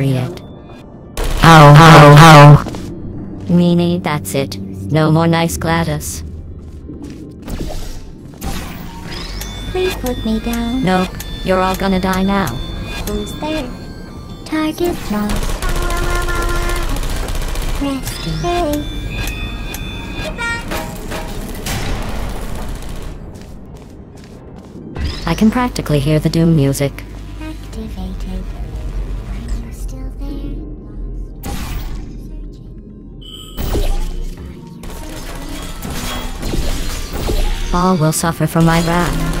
yet. How, how, how? Meanie, that's it. No more nice GLaDOS. Please put me down. Nope, you're all gonna die now. Who's there? Target lost. Rescue. Hey. I can practically hear the Doom music. Activated. All will suffer from my wrath.